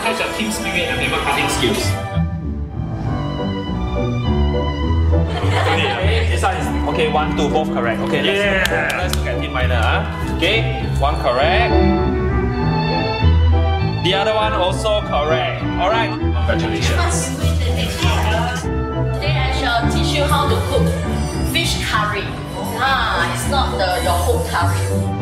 types of team spirit and paper cutting skills. okay, this one is okay. One, two, both correct. Okay, let's, yeah. let's look at team minor. Huh? Okay, one correct. The other one also correct. All right, congratulations. Today I shall teach you how to cook fish curry. Ah, it's not the your home curry.